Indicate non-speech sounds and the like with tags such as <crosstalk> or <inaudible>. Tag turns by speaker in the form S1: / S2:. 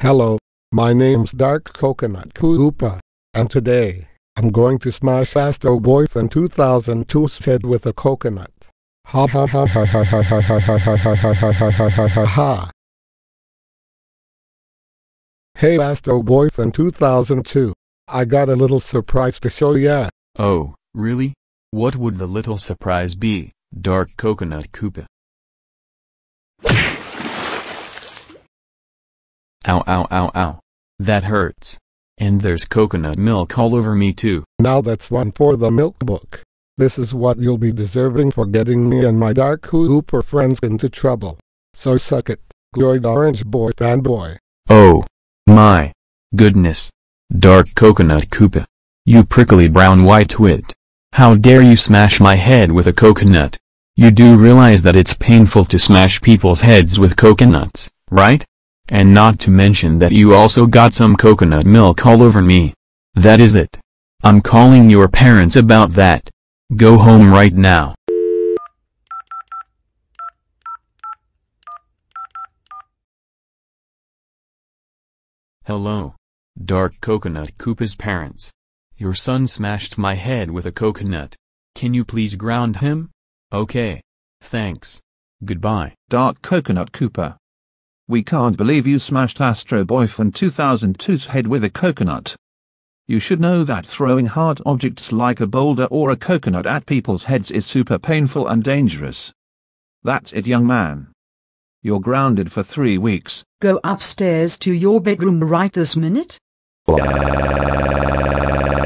S1: Hello, my name's Dark Coconut Koopa, and today, I'm going to smash Astro Boyfriend 2002's head with a coconut. Ha ha ha ha ha ha ha ha ha ha ha ha ha ha ha ha ha. Hey Astro Boyfriend 2002, I got a little surprise to show ya.
S2: Oh, really? What would the little surprise be, Dark Coconut Koopa? Ow ow ow ow. That hurts. And there's coconut milk all over me too.
S1: Now that's one for the milk book. This is what you'll be deserving for getting me and my Dark Koopa friends into trouble. So suck it, Gloid Orange Boy fanboy.
S2: Oh. My. Goodness. Dark Coconut Koopa. You prickly brown white twit. How dare you smash my head with a coconut? You do realize that it's painful to smash people's heads with coconuts, right? And not to mention that you also got some coconut milk all over me. That is it. I'm calling your parents about that. Go home right now. Hello. Dark Coconut Koopa's parents. Your son smashed my head with a coconut. Can you please ground him? Okay. Thanks. Goodbye.
S3: Dark Coconut Koopa. We can't believe you smashed Astro Boyfriend 2002's head with a coconut. You should know that throwing hard objects like a boulder or a coconut at people's heads is super painful and dangerous. That's it young man. You're grounded for three weeks.
S4: Go upstairs to your bedroom right this minute. <laughs>